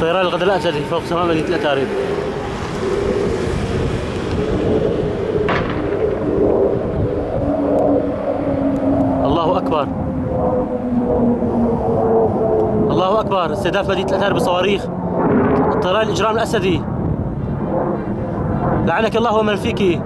طيران الغد الأسدي فوق سماء مدينة الأتاريب الله أكبر. الله أكبر. استهداف مدينة الأتارب بصواريخ الطيران الإجرام الأسدي. لعنك الله ومن فيك.